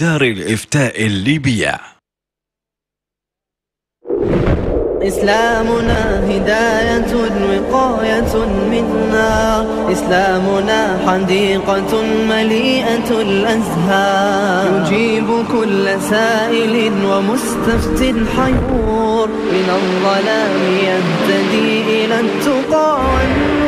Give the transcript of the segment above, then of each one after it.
دار الإفتاء الليبية. إسلامنا هداية وقاية منا. إسلامنا حديقة مليئة الأزهار. يجيب كل سائل ومستفت حيور. من الظلام يهتدي إلى التقى والنور.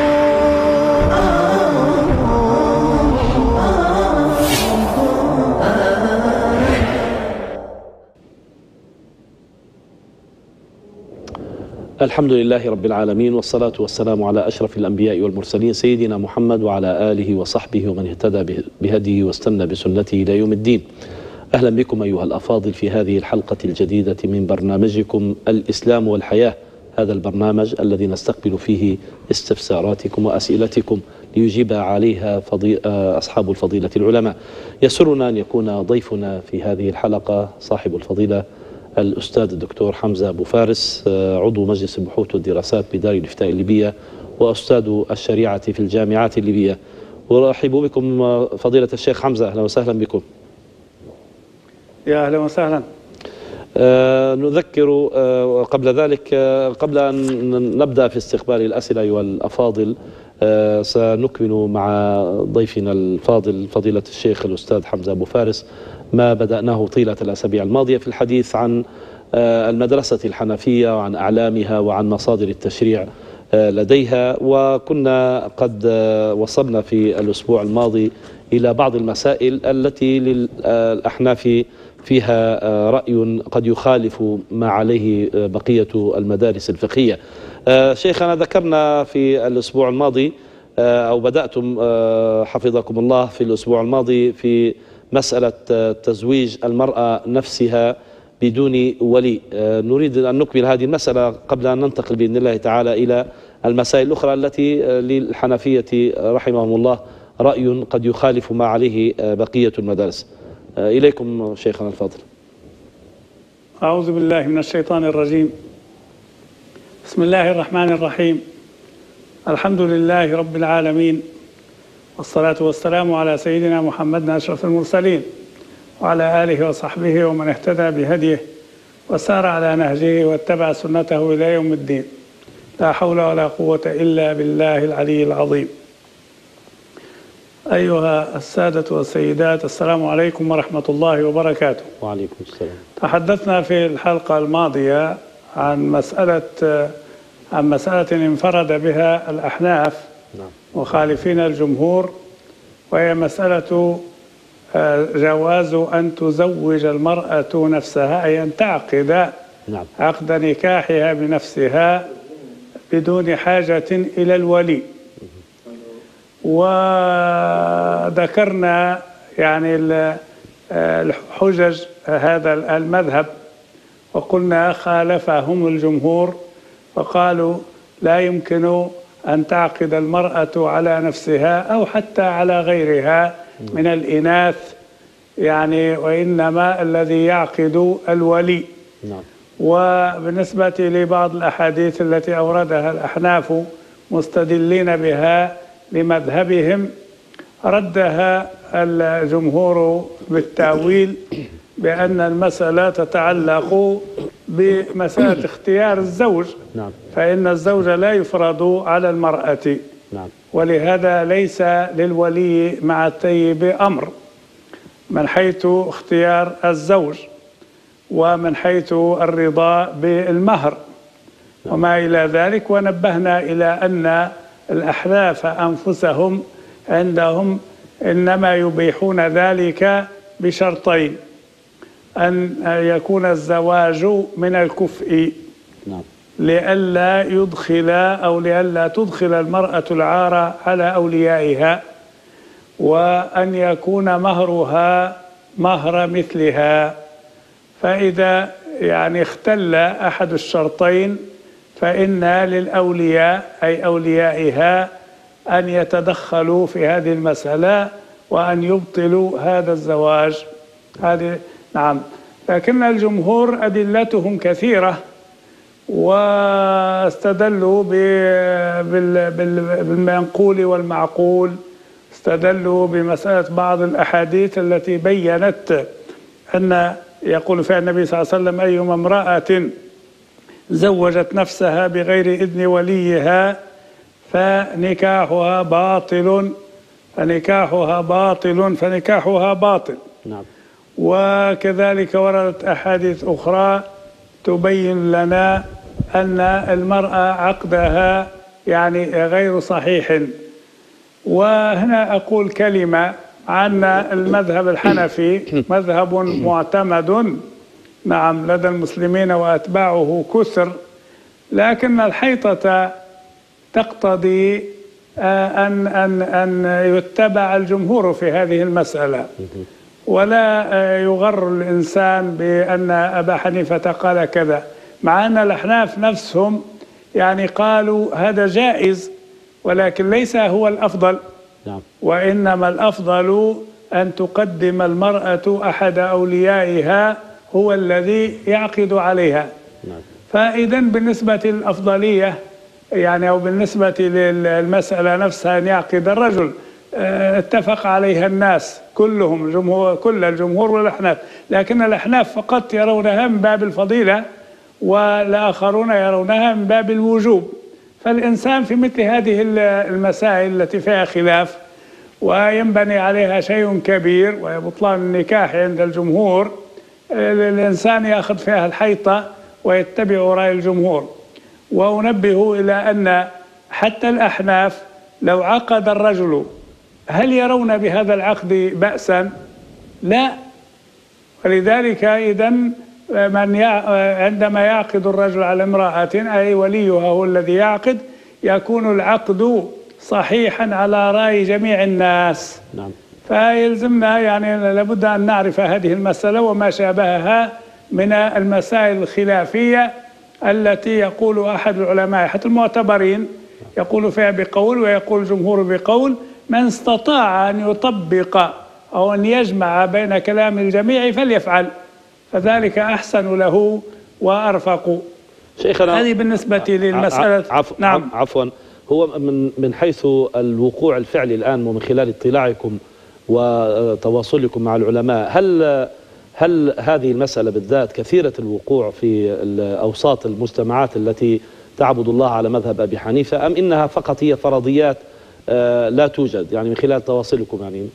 الحمد لله رب العالمين والصلاة والسلام على أشرف الأنبياء والمرسلين سيدنا محمد وعلى آله وصحبه ومن اهتدى بهديه واستنى بسنته إلى يوم الدين. أهلا بكم أيها الأفاضل في هذه الحلقة الجديدة من برنامجكم الإسلام والحياة. هذا البرنامج الذي نستقبل فيه استفساراتكم وأسئلتكم ليجيب عليها فضي... أصحاب الفضيلة العلماء. يسرنا أن يكون ضيفنا في هذه الحلقة صاحب الفضيلة الأستاذ الدكتور حمزة أبو فارس عضو مجلس البحوث والدراسات بدار الإفتاء الليبية وأستاذ الشريعة في الجامعات الليبية. ورحب بكم فضيلة الشيخ حمزة. أهلا وسهلا بكم. يا أهلا وسهلا. آه نذكر آه قبل ذلك آه قبل أن نبدأ في استقبال الأسئلة أيها الأفاضل آه سنكمل مع ضيفنا الفاضل فضيلة الشيخ الأستاذ حمزة أبو فارس. ما بدأناه طيلة الأسابيع الماضية في الحديث عن آه المدرسة الحنفية وعن أعلامها وعن مصادر التشريع آه لديها. وكنا قد آه وصلنا في الأسبوع الماضي إلى بعض المسائل التي للأحناف فيها رأي قد يخالف ما عليه بقية المدارس الفقهية. شيخنا ذكرنا في الأسبوع الماضي أو بدأتم حفظكم الله في الأسبوع الماضي في مسألة تزويج المرأة نفسها بدون ولي. نريد أن نكمل هذه المسألة قبل أن ننتقل بإذن الله تعالى إلى المسائل الأخرى التي للحنفية رحمهم الله رأي قد يخالف ما عليه بقية المدارس. إليكم شيخنا الفاضل. أعوذ بالله من الشيطان الرجيم. بسم الله الرحمن الرحيم. الحمد لله رب العالمين. والصلاة والسلام على سيدنا محمد أشرف المرسلين وعلى آله وصحبه ومن اهتدى بهديه وسار على نهجه واتبع سنته إلى يوم الدين. لا حول ولا قوة إلا بالله العلي العظيم. أيها السادة والسيدات السلام عليكم ورحمة الله وبركاته. وعليكم السلام. تحدثنا في الحلقة الماضية عن مسألة عن مسألة انفرد بها الأحناف. نعم. مخالفين الجمهور وهي مسألة جواز أن تزوج المرأة نفسها أي أن تعقد نعم. عقد نكاحها بنفسها بدون حاجة إلى الولي وذكرنا يعني الحجج هذا المذهب وقلنا خالفهم الجمهور فقالوا لا يمكن أن تعقد المرأة على نفسها أو حتى على غيرها من الإناث يعني وإنما الذي يعقد الولي نعم. وبالنسبة لبعض الأحاديث التي أوردها الأحناف مستدلين بها لمذهبهم ردها الجمهور بالتأويل بأن المسألة تتعلق بمسألة اختيار الزوج. نعم. فإن الزوج لا يفرض على المرأة. نعم. ولهذا ليس للولي مع الطيب أمر. من حيث اختيار الزوج ومن حيث الرضا بالمهر. وما إلى ذلك ونبهنا إلى أن الأحلاف أنفسهم عندهم إنما يبيحون ذلك بشرطين. أن يكون الزواج من الكفء. نعم. لئلا يدخل أو لئلا تدخل المرأة العار على أوليائها وأن يكون مهرها مهر مثلها. فإذا يعني اختل أحد الشرطين فإن للأولياء أي أوليائها أن يتدخلوا في هذه المسألة وأن يبطلوا هذا الزواج. هذه نعم. لكن الجمهور أدلتهم كثيرة واستدلوا بالمنقول والمعقول. استدلوا بمسألة بعض الأحاديث التي بينت أن يقول فيها النبي صلى الله عليه وسلم أيما امرأة زوجت نفسها بغير إذن وليها فنكاحها باطل فنكاحها باطل فنكاحها باطل. نعم. وكذلك وردت أحاديث أخرى تبين لنا أن المرأة عقدها يعني غير صحيح. وهنا أقول كلمة عن المذهب الحنفي. مذهب معتمد. نعم لدى المسلمين وأتباعه كثر. لكن الحيطة تقتضي آه، أن أن أن يتبع الجمهور في هذه المسألة. ولا آه، يغر الإنسان بأن أبا حنيفة قال كذا. مع أن الأحناف نفسهم يعني قالوا هذا جائز ولكن ليس هو الأفضل. نعم. وإنما الأفضل أن تقدم المرأة أحد أوليائها هو الذي يعقد عليها. نعم. فإذا بالنسبة للأفضلية يعني أو بالنسبة للمسألة نفسها أن يعقد الرجل اتفق عليها الناس كلهم جمهور كل الجمهور والأحناف. لكن الأحناف فقط يرونها من باب الفضيلة والآخرون يرونها من باب الوجوب. فالإنسان في مثل هذه المسائل التي فيها خلاف وينبني عليها شيء كبير وهي بطلان النكاح عند الجمهور الإنسان يأخذ فيها الحيطة ويتبع رأي الجمهور. وأنبه إلى أن حتى الأحناف لو عقد الرجل هل يرون بهذا العقد بأسا؟ لا ولذلك إذا من. عندما يعقد الرجل على امرأة أي وليها هو الذي يعقد يكون العقد صحيحا على رأي جميع الناس نعم فيلزمنا يعني لابد أن نعرف هذه المسألة وما شابهها من المسائل الخلافية التي يقول أحد العلماء حتى المعتبرين يقول فيها بقول ويقول الجمهور بقول من استطاع أن يطبق أو أن يجمع بين كلام الجميع فليفعل فذلك أحسن له وأرفق. شيخنا هذه بالنسبة للمسألة. عفو نعم. عفوا. هو من من حيث الوقوع الفعلي الآن ومن خلال اطلاعكم وتواصلكم مع العلماء هل هل هذه المسألة بالذات كثيرة الوقوع في أوساط المجتمعات التي تعبد الله على مذهب أبي حنيفة أم إنها فقط هي فرضيات لا توجد يعني من خلال تواصلكم يعني.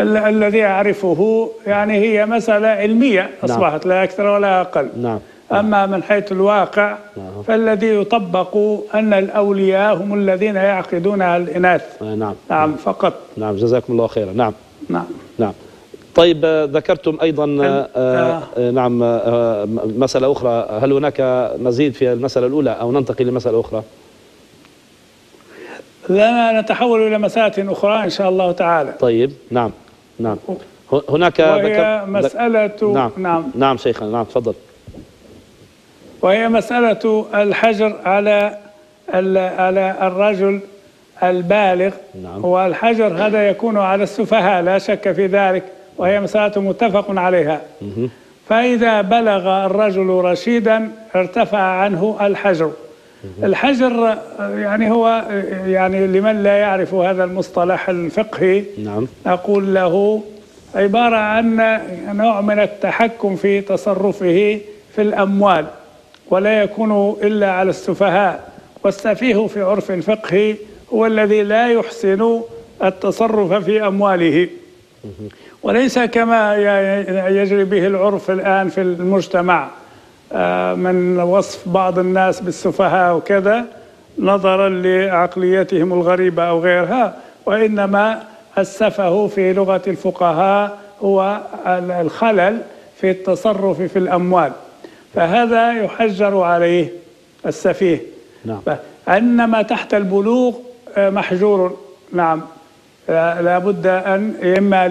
ال- الذي أعرفه يعني هي مسألة علمية أصبحت لا أكثر ولا أقل. نعم. أما من حيث الواقع نعم. فالذي يطبق أن الأولياء هم الذين يعقدون على الإناث. آه، نعم. نعم فقط. نعم جزاكم الله خيرا. نعم. نعم. نعم. طيب آه، ذكرتم أيضا آه، آه. آه، نعم آه، م- مسألة أخرى. هل هناك مزيد في المسألة الأولى أو ننتقل لمسألة أخرى؟ لنا نتحول إلى مسألة أخرى إن شاء الله تعالى. طيب نعم نعم. هناك وهي ذكر- مسألة نعم نعم. نعم شيخنا نعم تفضل. وهي مسألة الحجر على على الرجل البالغ. نعم. والحجر هذا يكون على السفهاء لا شك في ذلك وهي مسألة متفق عليها. فإذا بلغ الرجل رشيدا ارتفع عنه الحجر. الحجر يعني هو يعني لمن لا يعرف هذا المصطلح الفقهي نعم. نقول له عبارة عن نوع من التحكم في تصرفه في الأموال ولا يكون إلا على السفهاء والسفيه في عرف الفقه هو الذي لا يحسن التصرف في أمواله. وليس كما يجري به العرف الآن في المجتمع. من وصف بعض الناس بالسفهاء وكذا نظرا لعقليتهم الغريبة أو غيرها وإنما السفه في لغة الفقهاء هو ال- الخلل في التصرف في الأموال. فهذا يحجر عليه السفيه. نعم. إنما تحت البلوغ آه، محجور. نعم. لا لا بد أن إما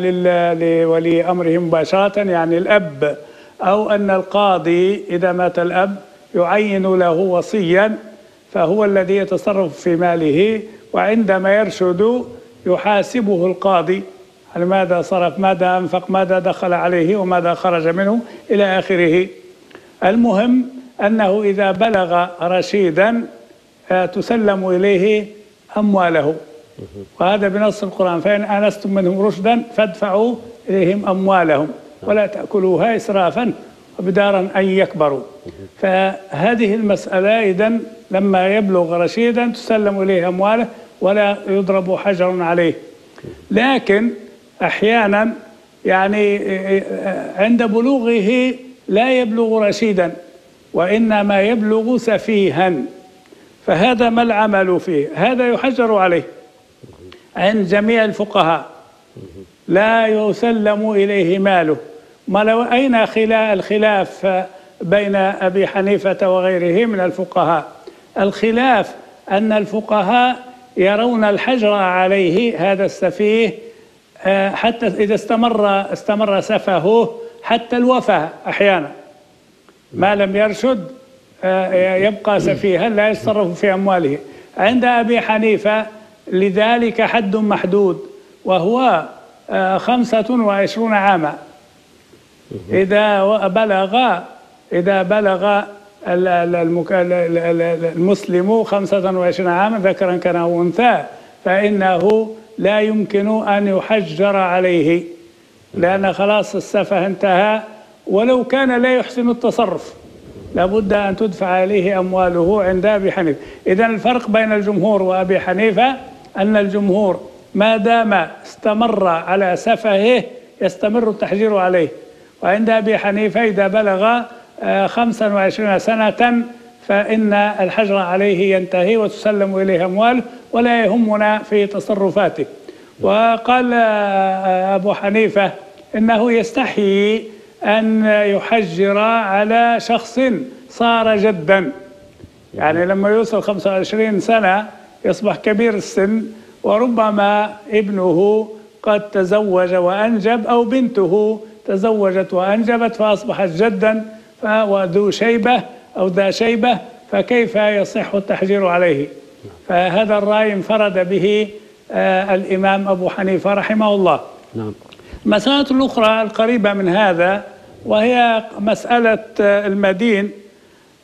لولي أمره مباشرة يعني الأب أو أن القاضي إذا مات الأب يعين له وصيا فهو الذي يتصرف في ماله وعندما يرشد يحاسبه القاضي. على ماذا صرف؟ ماذا أنفق؟ ماذا دخل عليه؟ وماذا خرج منه؟ إلى آخره. المهم أنه إذا بلغ رشيدا آه، تسلم إليه أمواله. وهذا بنص القرآن. فإن آنستم منهم رشدا فادفعوا إليهم أموالهم. ولا تأكلوها إسرافا وبدارا أن يكبروا. فهذه المسألة إذا لما يبلغ رشيدا تسلم إليه أمواله ولا يضرب حجر عليه. لكن أحيانا يعني عند بلوغه لا يبلغ رشيدا وإنما يبلغ سفيها. فهذا ما العمل فيه؟ هذا يحجر عليه. عند جميع الفقهاء لا يسلم إليه ماله. ما لو أين الخلاف بين أبي حنيفة وغيره من الفقهاء؟ الخلاف أن الفقهاء يرون الحجر عليه هذا السفيه آه، حتى إذا استمر استمر سفهه حتى الوفاة أحيانا. ما لم يرشد آه، يبقى سفيها لا يتصرف في أمواله. عند أبي حنيفة لذلك حد محدود وهو آه، خمسة وعشرون عاما. إذا بلغ إذا بلغ المسلم خمسة وعشرين عاما ذكرا كان أو أنثى فإنه لا يمكن أن يحجر عليه لأن خلاص السفة انتهى ولو كان لا يحسن التصرف لابد أن تدفع عليه أمواله عند أبي حنيفة. إذا الفرق بين الجمهور وأبي حنيفة أن الجمهور ما دام استمر على سفهه يستمر التحجير عليه. وعند أبي حنيفة إذا بلغ آه، خمسا وعشرين سنة فإن الحجر عليه ينتهي وتسلم إليه أمواله ولا يهمنا في تصرفاته. وقال آه، أبو حنيفة إنه يستحيي أن يحجر على شخص صار جدا. يعني لما يوصل 25 سنة يصبح كبير السن وربما ابنه قد تزوج وأنجب أو بنته تزوجت وأنجبت فأصبحت جدا وذو شيبة أو ذا شيبة فكيف يصح التحجير عليه؟ فهذا الرأي انفرد به آه الإمام أبو حنيفة رحمه الله. نعم. مسألة الأخرى القريبة من هذا وهي مسألة آه المدين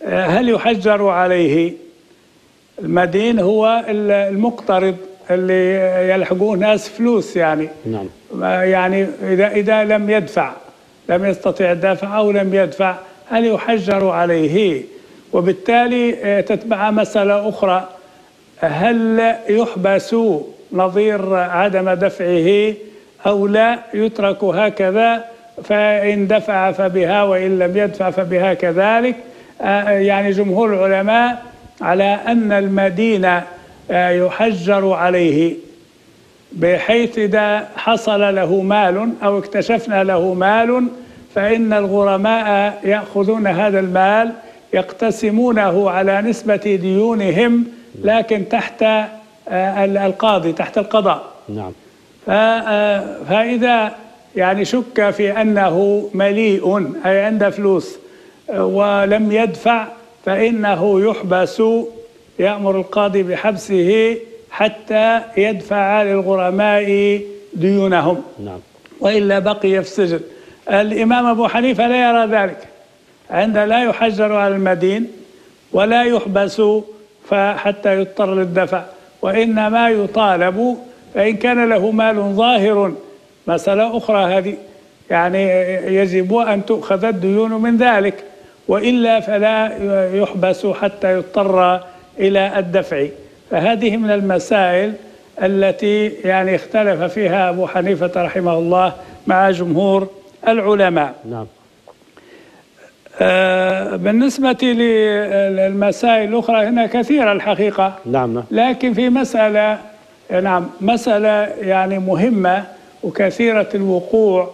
آه هل يحجر عليه؟ المدين هو المقترض. اللي يلحقوه ناس فلوس يعني. نعم. يعني إذا إذا لم يدفع لم يستطيع الدفع أو لم يدفع هل يحجر عليه؟ وبالتالي آه، تتبع مسألة أخرى. هل يحبس نظير عدم دفعه أو لا؟ يترك هكذا فإن دفع فبها وإن لم يدفع فبها كذلك. آه، يعني جمهور العلماء على أن المدينة يحجر عليه بحيث إذا حصل له مال أو اكتشفنا له مال فإن الغرماء يأخذون هذا المال يقتسمونه على نسبة ديونهم لكن تحت آه، القاضي تحت القضاء. نعم. آه، فإذا يعني شك في أنه مليء أي عنده فلوس ولم يدفع فإنه يحبس يأمر القاضي بحبسه حتى يدفع للغرماء ديونهم. نعم. وإلا بقي في السجن. الإمام أبو حنيفة لا يرى ذلك. عند لا يحجر على المدين ولا يحبس فحتى يضطر للدفع. وإنما يطالب فإن كان له مال ظاهر. مسألة أخرى هذه. يعني يجب أن تؤخذ الديون من ذلك. وإلا فلا يحبس حتى يضطر إلى الدفع. فهذه من المسائل التي يعني اختلف فيها أبو حنيفة رحمه الله مع جمهور العلماء. نعم. آه بالنسبة للمسائل الأخرى هنا كثيرة الحقيقة. نعم, نعم. لكن في مسألة نعم مسألة يعني مهمة وكثيرة الوقوع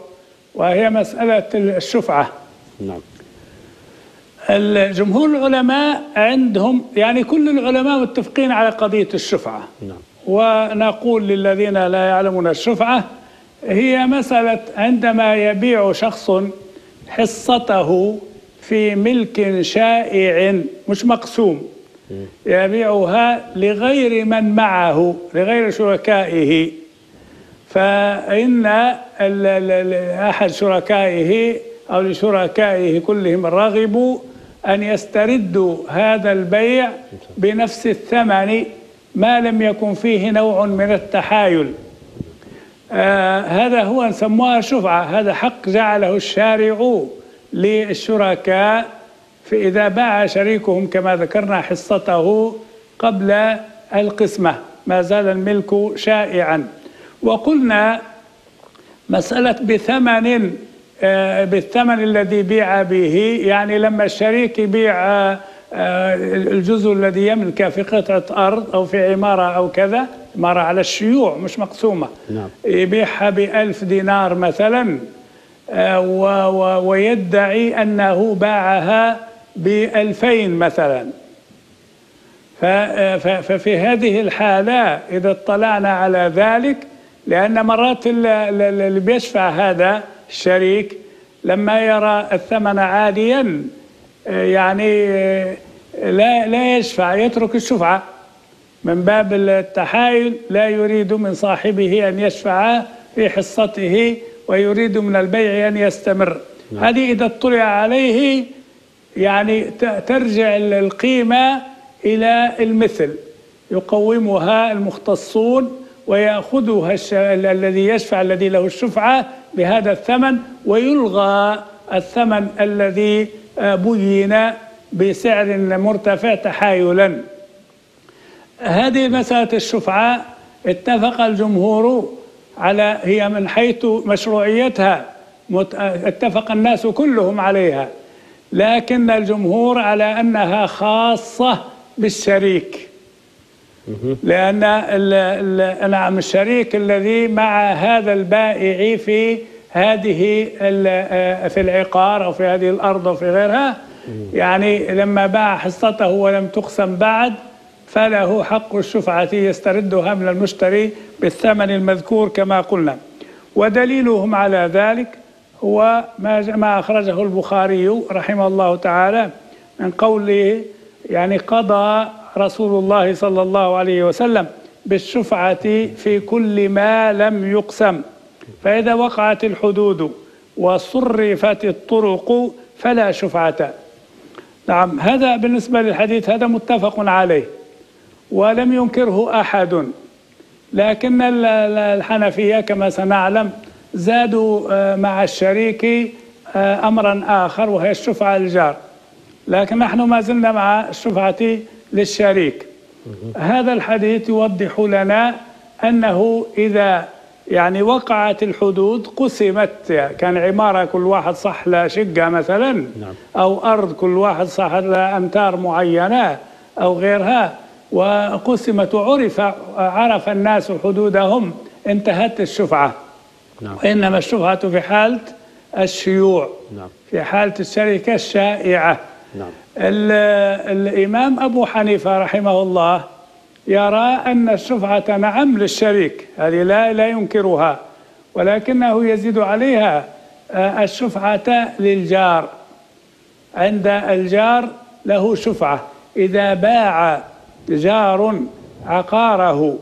وهي مسألة الشفعة. نعم. الجمهور العلماء عندهم يعني كل العلماء متفقين على قضية الشفعة. نعم. ونقول للذين لا يعلمون الشفعة هي مسألة عندما يبيع شخص حصته في ملك شائع مش مقسوم يبيعها لغير من معه لغير شركائه. فإن أحد شركائه أو لشركائه كلهم رغبوا أن يستردوا هذا البيع بنفس الثمن ما لم يكن فيه نوع من التحايل. آه هذا هو نسموها شفعة. هذا حق جعله الشارع للشركاء فإذا باع شريكهم كما ذكرنا حصته قبل القسمة. ما زال الملك شائعا. وقلنا مسألة بثمن بالثمن الذي بيع به يعني لما الشريك يبيع آه، آه، الجزء الذي يملكه في قطعة أرض أو في عمارة أو كذا عمارة على الشيوع مش مقسومة نعم. يبيعها بألف دينار مثلا ويدعي أنه باعها بألفين مثلا ففي هذه الحالة إذا اطلعنا على ذلك لأن مرات اللي بيشفع هذا الشريك لما يرى الثمن عاليا يعني لا لا يشفع يترك الشفعة. من باب التحايل لا يريد من صاحبه أن يشفع في حصته ويريد من البيع أن يستمر. نعم. هذه إذا اطلع عليه يعني ترجع القيمة إلى المثل. يقومها المختصون ويأخذها الذي يشفع الذي له الشفعة بهذا الثمن ويلغى الثمن الذي آه، بين بسعر مرتفع تحايلا. هذه مسألة الشفعة اتفق الجمهور على هي من حيث مشروعيتها. اتفق الناس كلهم عليها. لكن الجمهور على أنها خاصة بالشريك. لأن الشريك الذي مع هذا البائع في هذه في العقار أو في هذه الأرض أو في غيرها يعني لما باع حصته ولم تقسم بعد فله حق الشفعة يستردها من المشتري بالثمن المذكور كما قلنا. ودليلهم على ذلك هو ما أخرجه البخاري رحمه الله تعالى من قوله يعني قضى رسول الله صلى الله عليه وسلم بالشفعة في كل ما لم يقسم. فإذا وقعت الحدود وصرفت الطرق فلا شفعة. نعم هذا بالنسبة للحديث هذا متفق عليه ولم ينكره أحد. لكن الحنفية كما سنعلم زادوا آه، مع الشريك آه، أمرا آخر وهي الشفعة الجار. لكن نحن ما زلنا مع الشفعة للشريك هذا الحديث يوضح لنا أنه إذا يعني وقعت الحدود قسمت كان عمارة كل واحد صح له شقة مثلا نعم. أو أرض كل واحد صح له أمتار معينة أو غيرها وقسمت وعرف عرف الناس حدودهم انتهت الشفعة نعم. وإنما الشفعة في حالة الشيوع نعم. في حالة الشركة الشائعة نعم. الإمام أبو حنيفة رحمه الله يرى أن الشفعة نعم للشريك هذه لا لا ينكرها ولكنه يزيد عليها آه، الشفعة للجار عند الجار له شفعة إذا باع جار عقاره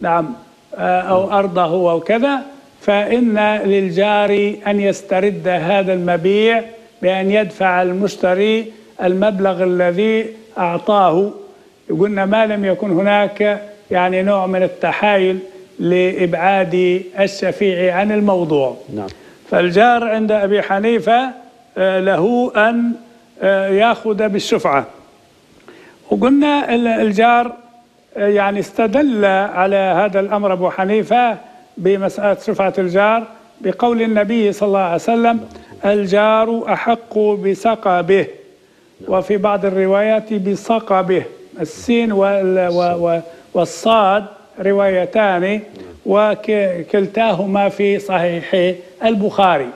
نعم آه، أو أرضه أو كذا فإن للجار أن يسترد هذا المبيع بأن يدفع المشتري المبلغ الذي أعطاه. قلنا ما لم يكن هناك يعني نوع من التحايل لإبعاد الشفيع عن الموضوع. نعم. فالجار عند أبي حنيفة آه، له أن آه، يأخذ بالشفعة. وقلنا الجار آه، يعني استدل على هذا الأمر أبو حنيفة بمسألة شفعة الجار بقول النبي صلى الله عليه وسلم الجار أحق بسقبه وفي بعض الروايات بصقبه السين والصاد روايتان وكلتاهما في صحيح البخاري.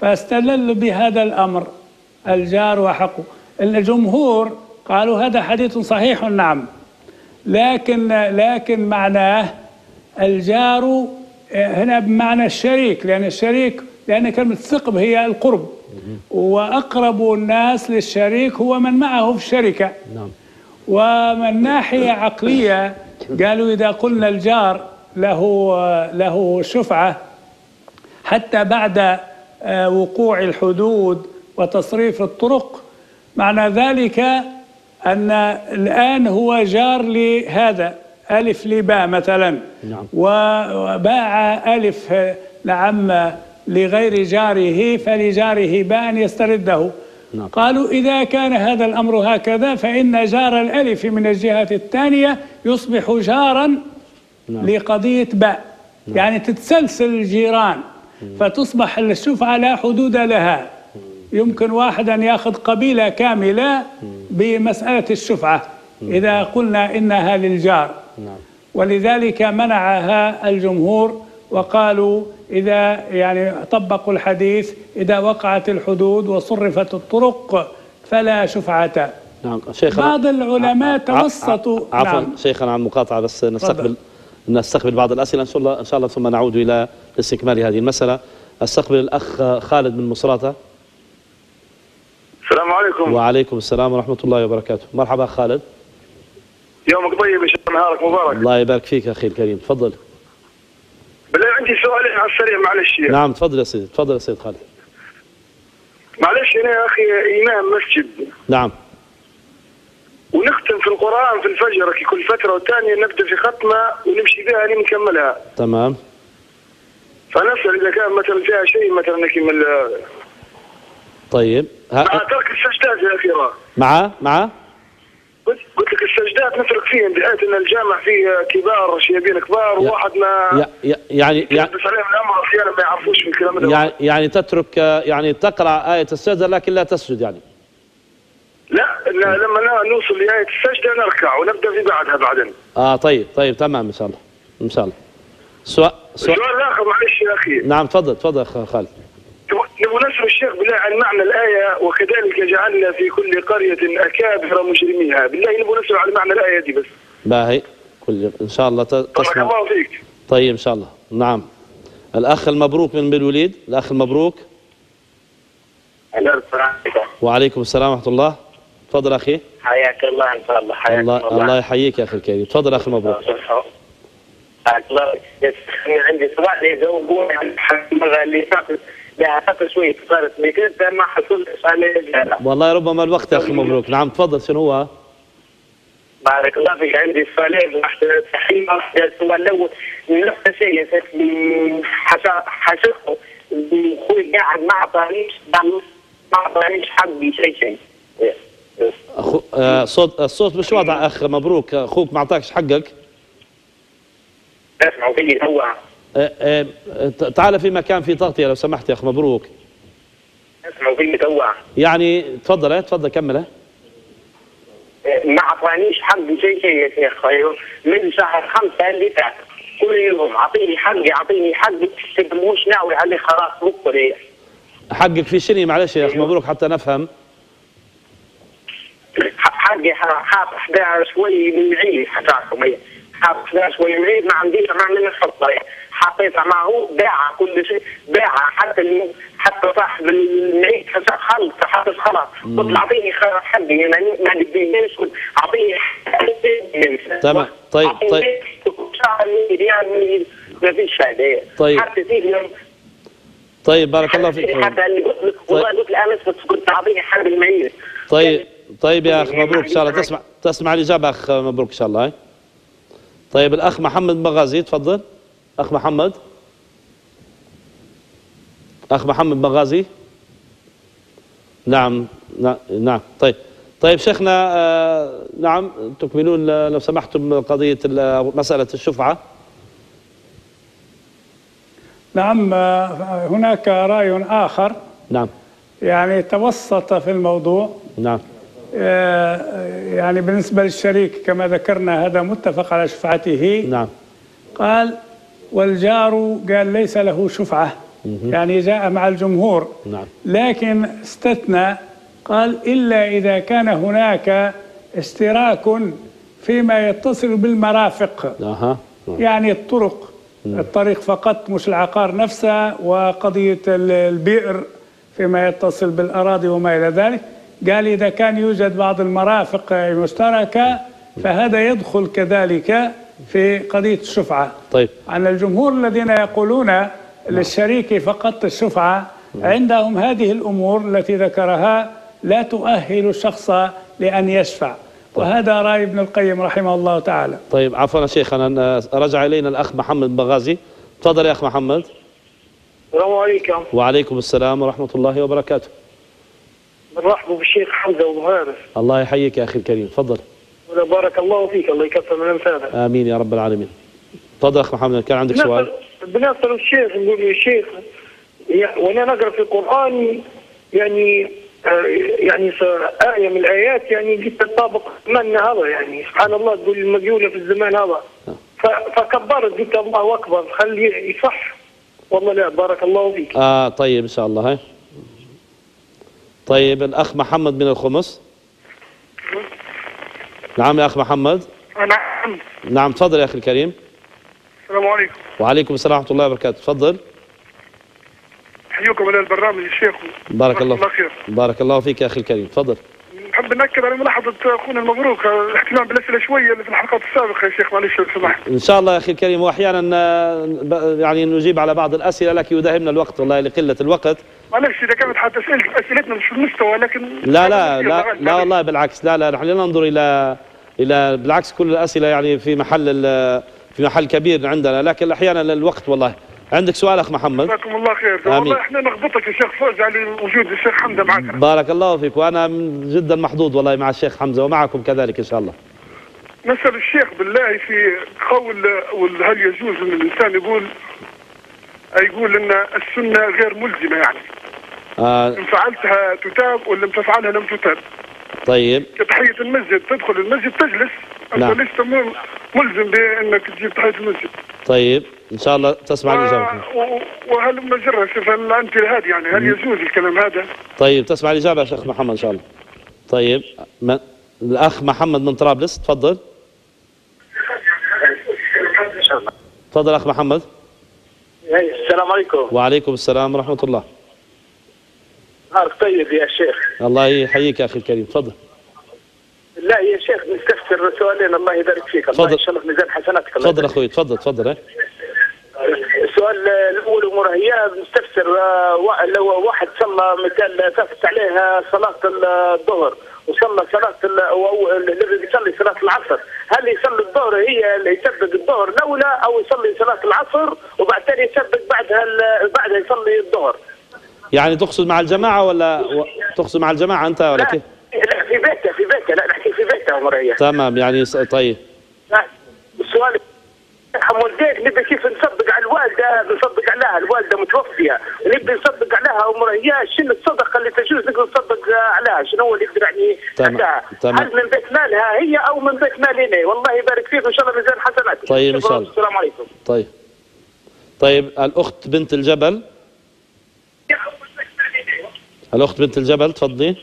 فاستدلوا بهذا الأمر الجار وحقه الجمهور قالوا هذا حديث صحيح نعم. لكن لكن معناه الجار هنا بمعنى الشريك لأن الشريك لأن كلمة ثقب هي القرب. وأقرب الناس للشريك هو من معه في الشركة نعم. ومن ناحية عقلية قالوا إذا قلنا الجار له له شفعة حتى بعد آه، وقوع الحدود وتصريف الطرق معنى ذلك أن الآن هو جار لهذا ألف لباء مثلا نعم. وباع ألف نعم لغير جاره فلجاره باء يسترده. نعم. قالوا إذا كان هذا الأمر هكذا فإن جار الألف من الجهة الثانية يصبح جارا نعم. لقضية باء. يعني تتسلسل الجيران فتصبح الشفعة لا حدود لها. يمكن واحد أن يأخذ قبيلة كاملة بمسألة الشفعة. إذا قلنا إنها للجار. نعم. ولذلك منعها الجمهور وقالوا إذا يعني طبقوا الحديث إذا وقعت الحدود وصرفت الطرق فلا شفعة. نعم شيخنا. بعض العلماء ع- ع- توسطوا عفوا نعم. شيخنا عن المقاطعة بس نستقبل. نستقبل بعض الأسئلة. إن شاء الله إن شاء الله ثم نعود إلى استكمال هذه المسألة. أستقبل الأخ خالد من مصراتة السلام عليكم. وعليكم السلام ورحمة الله وبركاته. مرحبا خالد. يومك طيب ان شاء الله نهارك مبارك. الله يبارك فيك أخي الكريم. تفضل. بالله عندي سؤالين على السريع معلش. يا نعم تفضل يا سيدي تفضل يا سيد خالد. معلش أنا يا أخي إمام مسجد. نعم. ونختم في القرآن في الفجر كي كل فترة والثانيه نبدأ في ختمة ونمشي بها نكملها تمام. فنسأل إذا كان مثلا فيها شيء مثلا نكمل طيب مع ها ترك السجدات يا أخي راه. مع مع؟ فيها بحيث إن الجامع فيه كبار شيابين كبار وواحد ما يعني يعني يلبس عليهم الأمر أحيانا ما يعرفوش في الكلام ده يعني يعني تترك يعني تقرأ آية السجدة لكن لا تسجد يعني. لا لما نوصل لآية السجدة نركع ونبدأ في بعدها بعدين. آه طيب طيب تمام إن شاء الله إن شاء الله. سؤال سؤال الآخر معلش يا أخي. نعم تفضل تفضل خالد. نبغى نسأل الشيخ بالله عن معنى الآية وكذلك جعلنا في كل قرية أكابر مجرميها. بالله نبغى عن معنى الآية دي بس. باهي. كل إن شاء الله ت- بارك تسمع. الله فيك. طيب إن شاء الله. نعم. الأخ المبروك من بن وليد الأخ المبروك. وعليكم السلام ورحمة الله. تفضل أخي. حياك الله إن شاء الله. حياك الله الله. يحييك يا أخي الكريم. تفضل أخي المبروك. حياك الله عندي سؤال يجاوبوني عن المره اللي فاتت لها فتره شوي صارت كده ما حصلتش عليه والله ربما الوقت يا أخي المبروك نعم تفضل شنو هو؟ بارك الله فيك عندي سؤالين. واحدة صحيح واحدة السؤال الأول نفس الشيء حشقه أخوي قاعد ما اعطانيش ما اعطانيش حقي شيء شيء أخو... آه صوت الصوت مش واضح اخ مبروك. أخوك ما أعطاكش حقك. اسمعوا فيي هو تعال في مكان في تغطيه لو سمحت يا أخ مبروك. اسمعوا فيي تو يعني تفضل آه، تفضل كمل آه. ما أعطانيش حقي شيء شيء يا شيخ أيوه. من شهر خمسة اللي فات كل يوم أعطيني حقي أعطيني حقي. مش ناوي عليه خلاص بكرة. حقك في شنو؟ معلش يا أخ مبروك حتى نفهم. حقي حاط 11 شوي من العيد حتاكم حاط 11 شوي من العيد ما عنديش ما من الحطه حطيتها معه باعها كل شيء باعها حتى الم... حتى صاحب العيد خلص حتى خلاص قلت له أعطيني حقي ما ما نبيش أعطيني. تمام. طيب، طيب. ريال ما فيش فائده طيب. حتى فيه طيب بارك الله فيك حتى اللي قلت لك والله قلت له امس بس قلت أعطيني حق الميت طيب طيب يا أخ مبروك إن شاء الله تسمع تسمع الإجابة أخ مبروك إن شاء الله هاي. طيب الأخ محمد مغازي تفضل. أخ محمد. أخ محمد مغازي. نعم نعم, نعم. طيب طيب شيخنا آه نعم تكملون لو سمحتم قضية ال- مسألة الشفعة. نعم آه، هناك رأي آخر. نعم. يعني توسط في الموضوع. نعم. يعني بالنسبة للشريك كما ذكرنا هذا متفق على شفعته. نعم. قال والجار قال ليس له شفعة. يعني جاء مع الجمهور. نعم. لكن استثنى قال إلا إذا كان هناك اشتراك فيما يتصل بالمرافق. أها. يعني الطرق. الطريق فقط مش العقار نفسه وقضية ال- البئر فيما يتصل بالأراضي وما إلى ذلك. قال إذا كان يوجد بعض المرافق مشتركة فهذا يدخل كذلك في قضية الشفعة. طيب. عن الجمهور الذين يقولون للشريك فقط الشفعة عندهم هذه الأمور التي ذكرها لا تؤهل الشخص لأن يشفع. وهذا رأي ابن القيم رحمه الله تعالى. طيب عفوا يا شيخ أنا رجع إلينا الأخ محمد بغازي. تفضل يا أخ محمد. السلام عليكم. وعليكم السلام ورحمة الله وبركاته. نرحب بالشيخ حمزة ومهارس الله يحييك يا أخي الكريم تفضل. بارك الله فيك الله يكثر من امثالك آمين يا رب العالمين. تفضل أخ محمد كان عندك سؤال؟ بنسأل الشيخ نقول يا شيخ يا- وأنا نقرأ في القرآن يعني آه، يعني آية من الآيات يعني قد تطابق زماننا هذا يعني سبحان الله تقول المقولة في الزمان هذا. ف- فكبرت قلت الله أكبر خلي يصح. والله لا بارك الله فيك. آه طيب إن شاء الله هاي طيب الأخ محمد من الخمس. نعم يا أخ محمد. نعم نعم تفضل يا أخي الكريم. السلام عليكم. وعليكم السلام ورحمة الله وبركاته. تفضل. حيوكم على البرنامج الشيخ بارك الله الله خير. بارك الله فيك يا أخي الكريم. تفضل. نحب نأكد على ملاحظة أخونا المبروك الاهتمام بالأسئلة شوية اللي في الحلقات السابقة يا شيخ معلش لو سمحت. إن شاء الله يا أخي الكريم وأحيانا آه، يعني نجيب على بعض الأسئلة لكن يداهمنا الوقت والله لقلة الوقت. معلش إذا كانت حتى أسئلة أسئلتنا مش في المستوى لكن لا لا لا لا والله بالعكس لا لا نحن لا ننظر إلى إلى بالعكس كل الأسئلة يعني في محل في محل كبير عندنا لكن أحيانا الوقت والله عندك سؤال أخ محمد؟ جزاكم الله خير. والله إحنا نغبطك يا شيخ فوز على وجود الشيخ حمزة معك. بارك الله فيك وأنا من- جدا محظوظ والله مع الشيخ حمزة ومعكم كذلك إن شاء الله. نسأل الشيخ بالله في قول هل يجوز إن الإنسان يقول يقول إن السنة غير ملزمة يعني؟ آه. إن فعلتها تتاب وان لم تفعلها لم تتاب؟ طيب. كتحية المسجد تدخل المسجد تجلس. أنت نعم. لست مل- ملزم بأنك تجيب تحية المسجد. طيب إن شاء الله تسمع و- وهل مجرة هل أنت هذه يعني هل يجوز الكلام هذا؟ طيب تسمع الإجابة يا شيخ محمد إن شاء الله. طيب ما الأخ محمد من طرابلس تفضل. تفضل أخ محمد. السلام عليكم. وعليكم السلام ورحمة الله. نهارك طيب يا شيخ. الله يحييك يا أخي الكريم تفضل. لا يا شيخ نستفسر سؤالين الله يبارك فيك الله تفضل. إن شاء الله في ميزان حسناتك الله تفضل أخوي تفضل تفضل؟ السؤال الأول أمور هي نستفسر آه، لو واحد صلى مثال فاتت عليه صلاة الظهر وصلى صلاة أو الذي يصلي صلاة العصر هل يصلي الظهر هي اللي يسبق الظهر الأولى أو يصلي صلاة العصر وبعدين يسبق بعدها بعدها يصلي الظهر يعني تقصد مع الجماعة ولا. تقصد مع الجماعة أنت ولا لا كيف لا في بيته هي. تمام يعني س- طيب. السؤال والديك نبي كيف نصدق على الوالدة نصدق عليها الوالدة متوفية نبي نصدق عليها هي شنو الصدقة اللي تجوز نقدر نصدق عليها؟ شنو هو اللي يقدر يعني تمام. هل من بيت مالها هي أو من بيت مالنا والله يبارك فيك وان شاء الله ميزان حسناتك طيب، إن شاء. الله. السلام عليكم. طيب. طيب الأخت بنت الجبل؟ الأخت بنت الجبل تفضلي.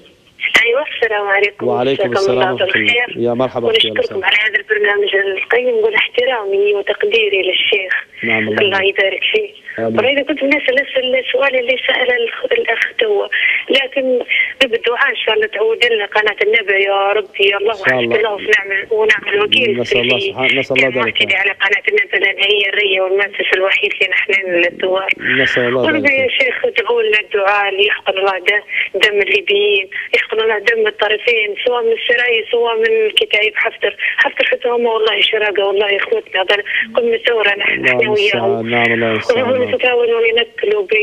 السلام عليكم. وعليكم السلام ورحمة الله. يا مرحبا ونشكركم. على هذا البرنامج القيم نقول احترامي وتقديري للشيخ. نعم، الله الله يبارك. فيه وإذا كنت نفس السؤال اللي سأل الأخ- توا. لكن بالدعاء إن شاء الله تعود لنا قناة النبي يا ربي. يا الله الله. ونعم ونعم الوكيل نسأل الله سبحانه- نسأل الله ذلك. على قناة النبي لأن هي الرية والمؤسس الوحيد في نحن للثوار نسأل الله وربي يا ذلك شيخ ادعوا لنا الدعاء. اللي يحقن الله دم الليبيين يحقن الله دم الطرفين سواء من السراي سواء من كتائب حفتر حفتر حتى هم والله شراقه والله إخوتنا هذول قمة الثورة نحن وياهم. المستعان نعم الله المستعان يتكاونوا وينكلوا ب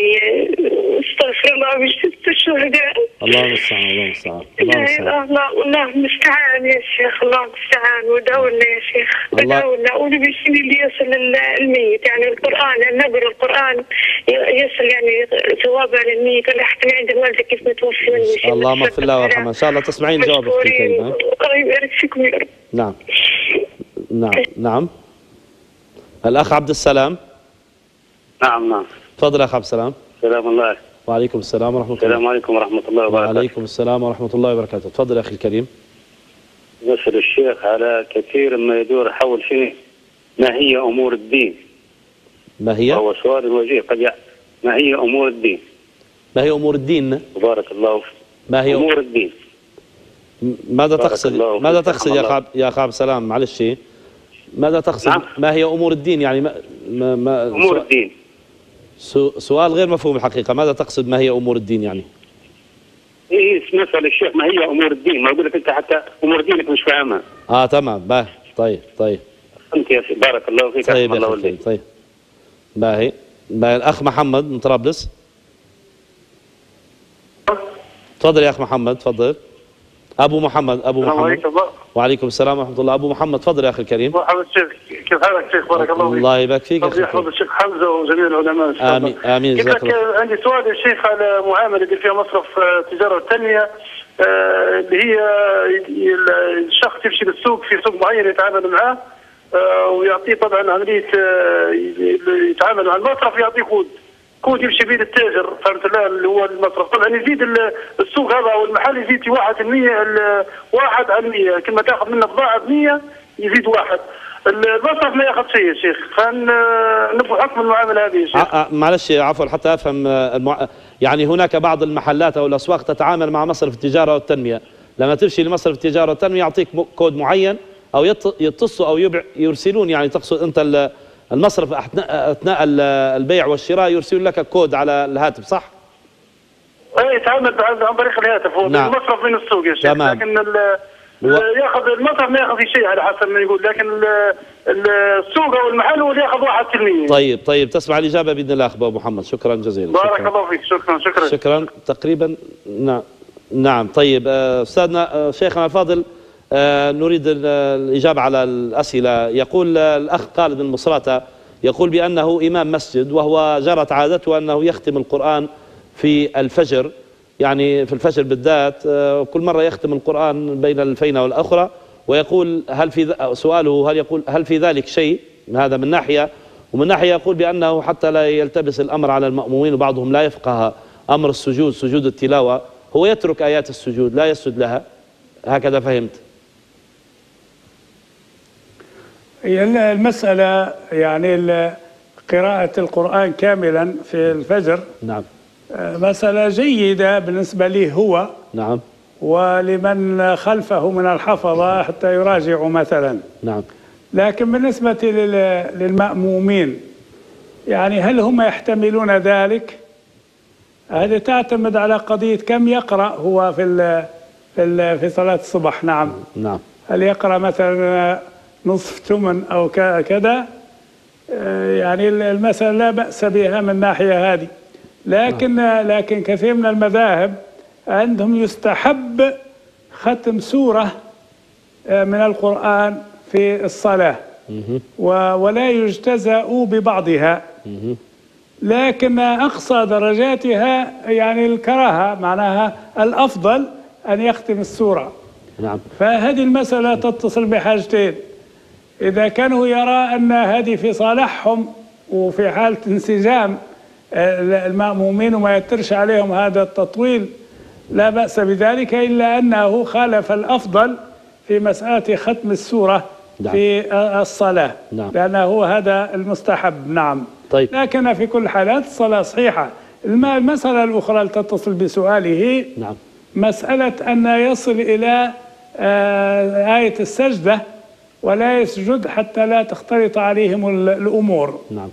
استغفر الله بست الشهداء. الله المستعان الله المستعان الله المستعان الله الله المستعان يا شيخ الله المستعان ودعوا لنا يا شيخ الله- ودعوا لنا اللي يصل ال- الميت يعني القرآن نقرأ القرآن يصل يعني ثوابا للميت. ولا حتى من عند الوالدة كيف متوفي من المشي اللهم اغفر الله وارحمه إن شاء الله تسمعين جواب أختي الكريمه ها؟ الله يبارك فيكم يا رب. نعم. نعم. نعم. الأخ عبد السلام. نعم نعم. تفضل اخ عبد السلام. سلام الله. وعليكم السلام ورحمة الله. السلام عليكم ورحمة الله وبركاته. وعليكم السلام ورحمة الله وبركاته. تفضل يا أخي الكريم. نسأل الشيخ على كثير ما يدور حول شيء ما هي أمور الدين. ما هي؟ وهو سؤال وجيه قد يع... ما هي أمور الدين؟ ما هي أمور الدين؟ بارك الله فيك. ما هي أمور الدين. ماذا تقصد ماذا. تقصد يا. اخ يا اخ عبد السلام؟ معلش. ماذا تقصد؟ نعم. ما هي أمور الدين؟ يعني ما ما, ما سؤال- الدين. سؤال غير مفهوم الحقيقة. ماذا تقصد؟ ما هي أمور الدين يعني؟ إيه مسألة الشيخ ما هي أمور الدين؟ ما أقول لك أنت حتى أمور دينك مش فاهمها. آه تمام. باهي طيب طيب. أنت يا سيدي بارك الله فيك طيب الله وليك طيب. باهي باهي الأخ محمد من طرابلس. تفضل يا أخ محمد تفضل. أبو محمد أبو السلام محمد. عليكم. وعليكم السلام ورحمة الله. أبو محمد تفضل يا أخي الكريم. مرحبا الشيخ كيف حالك شيخ؟ بارك الله فيك. الله يبارك فيك أخي يحفظ الشيخ حمزة وجميع العلماء. ان شاء الله آمين آمين جزاك الله عندي سؤال يا شيخ على معاملة اللي فيها مصرف آه، التجاره والتنميه آه، اللي هي الشخص يمشي للسوق في سوق معين يتعامل معاه آه، ويعطيه طبعا عملية يتعامل مع المصرف يعطيه كود كود يمشي به للتاجر فهمت الله اللي هو المصرف. طبعا يزيد ال- السوق هذا أو المحل يزيد في 1% ال- واحد على 100 كل ما تأخذ منه بضاعه ب 100 يزيد واحد. المصرف ما يأخذ شيء يا شيخ. فنبغى حكم المعاملة هذه يا شيخ. ع- ع- معلش عفوا حتى أفهم آه، المع... يعني هناك بعض المحلات أو الأسواق تتعامل مع مصرف التجارة والتنمية. لما تمشي لمصرف التجارة والتنمية يعطيك كود معين أو يتصوا أو يبع... يرسلون يعني تقصد أنت المصرف اثناء أثناء ال- البيع والشراء يرسلون لك كود على الهاتف صح؟ أي يتعامل عن طريق الهاتف. هو نعم. المصرف من السوق يا شيخ. تمام. لكن و- ياخذ المصرف ما ياخذ شيء على حسب ما يقول. لكن ال- ال- السوق أو المحل هو اللي ياخذ 1% طيب طيب. تسمع الإجابة بإذن الله اخ أبو محمد. شكرا جزيلا. بارك شكرا. الله فيك. شكرا شكرا. شكرا. تقريبا نعم نعم. طيب آه، أستاذنا آه، شيخنا الفاضل. نريد ال- الإجابة على الأسئلة. يقول آه، الأخ خالد بن مصراتة يقول بأنه إمام مسجد وهو جرت عادته أنه يختم القرآن في الفجر يعني في الفجر بالذات آه، كل مرة يختم القرآن بين الفينة والأخرى. ويقول هل في سؤاله هل يقول هل في ذلك شيء؟ هذا من ناحية. ومن ناحية يقول بأنه حتى لا يلتبس الأمر على المأمومين وبعضهم لا يفقه أمر السجود سجود التلاوة. هو يترك آيات السجود لا يسجد لها. هكذا فهمت. هي ال- المسألة يعني قراءة القرآن كاملا في الفجر. نعم. آه، مسألة جيدة بالنسبة لي هو. نعم. ولمن خلفه من الحفظة حتى يراجعوا مثلا. نعم. لكن بالنسبة لل- للمأمومين يعني هل هم يحتملون ذلك؟ هذه تعتمد على قضية كم يقرأ هو في ال في ال في صلاة الصبح. نعم. نعم. هل يقرأ مثلا نصف ثمن أو كذا آه، يعني المسألة لا بأس بها من الناحية هذه. لكن لكن كثير من المذاهب عندهم يستحب ختم سورة آه، من القرآن في الصلاة. ولا يجتزأ ببعضها. لكن أقصى درجاتها يعني الكراهة معناها الأفضل أن يختم السورة. نعم. فهذه المسألة تتصل بحاجتين. إذا كانوا يرى أن هذه في صالحهم وفي حالة انسجام آه، المأمومين وما يترش عليهم هذا التطويل لا بأس بذلك إلا أنه خالف الأفضل في مسألة ختم السورة نعم. في آه، الصلاة نعم. لأنه هذا المستحب نعم طيب. لكن في كل حالات الصلاة صحيحة الم- المسألة الأخرى تتصل بسؤاله نعم مسألة أن يصل إلى آه، آية السجدة ولا يسجد حتى لا تختلط عليهم ال- الأمور. نعم.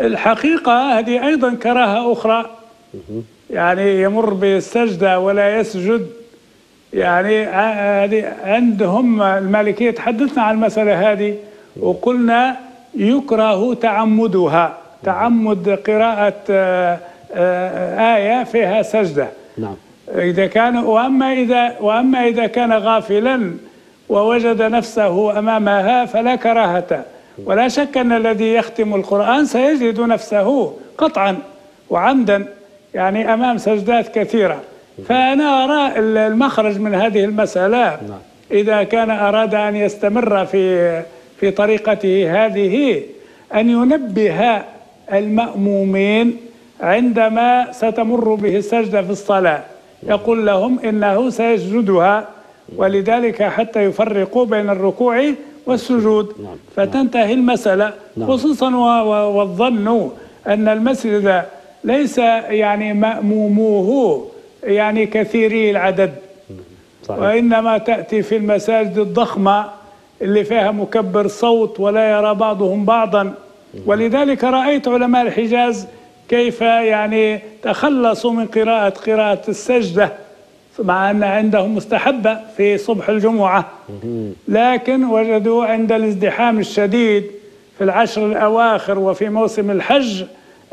الحقيقة هذه أيضا كراهة أخرى. يعني يمر بالسجدة ولا يسجد. يعني هذه عندهم المالكية تحدثنا عن المسألة هذه وقلنا يكره تعمدها. تعمد قراءة آه، آه، آية فيها سجدة. نعم. إذا كان وأما إذا وأما إذا كان غافلا ووجد نفسه أمامها فلا كراهة. ولا شك أن الذي يختم القرآن سيجد نفسه قطعا وعمدا يعني أمام سجدات كثيرة. فأنا أرى المخرج من هذه المسألة إذا كان أراد أن يستمر في في طريقته هذه أن ينبه المأمومين عندما ستمر به السجدة في الصلاة. يقول لهم إنه سيسجدها ولذلك حتى يفرقوا بين الركوع والسجود. فتنتهي المسألة. خصوصا و- و- والظن أن المسجد ليس يعني مأموموه يعني كثيري العدد. صحيح. وإنما تأتي في المساجد الضخمة اللي فيها مكبر صوت ولا يرى بعضهم بعضا. ولذلك رأيت علماء الحجاز كيف يعني تخلصوا من قراءة قراءة السجدة. مع أن عندهم مستحبة في صبح الجمعة. لكن وجدوا عند الازدحام الشديد في العشر الأواخر وفي موسم الحج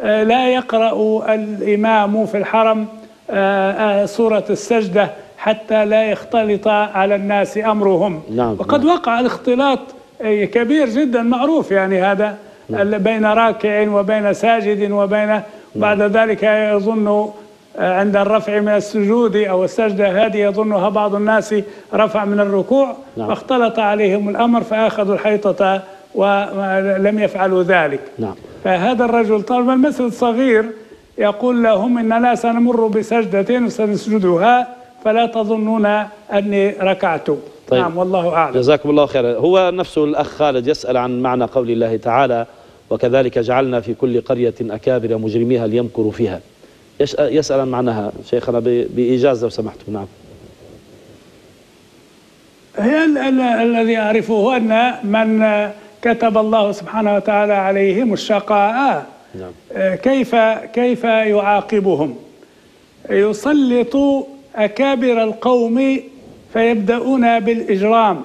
آه، لا يقرأ الإمام في الحرم آه، آه، سورة السجدة حتى لا يختلط على الناس أمرهم. نعم، وقد وقع الاختلاط كبير جدا معروف يعني هذا ال- بين راكع وبين ساجد وبين بعد ذلك يظن عند الرفع من السجود أو السجدة هذه يظنها بعض الناس رفع من الركوع نعم. فاختلط عليهم الأمر فأخذوا الحيطة ولم يفعلوا ذلك. نعم. فهذا الرجل طالب المسجد صغير يقول لهم اننا سنمر بسجدتين وسنسجدها فلا تظنون أني ركعت. طيب. نعم والله أعلم. جزاكم الله خيرا. هو نفسه الأخ خالد يسأل عن معنى قول الله تعالى وكذلك جعلنا في كل قرية أكابر مجرميها ليمكروا فيها. يسأل عن معناها. شيخنا ب- بإيجاز لو سمحتم. نعم. هي ال- ال- الذي أعرفه أن من كتب الله سبحانه وتعالى عليهم الشقاء نعم. آه، كيف كيف يعاقبهم؟ يسلط أكابر القوم فيبدأون بالإجرام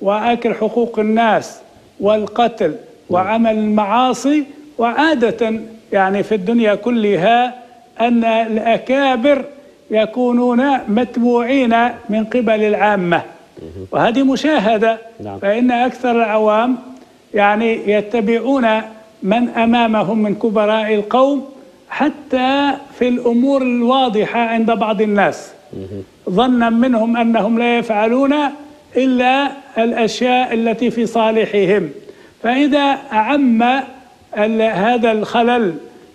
وأكل حقوق الناس والقتل وعمل المعاصي وعادة يعني في الدنيا كلها أن الأكابر يكونون متبوعين من قبل العامة. وهذه مشاهدة. نعم. فإن أكثر العوام يعني يتبعون من أمامهم من كبراء القوم حتى في الأمور الواضحة عند بعض الناس. ظنا منهم أنهم لا يفعلون إلا الأشياء التي في صالحهم. فإذا أعم ال- هذا الخلل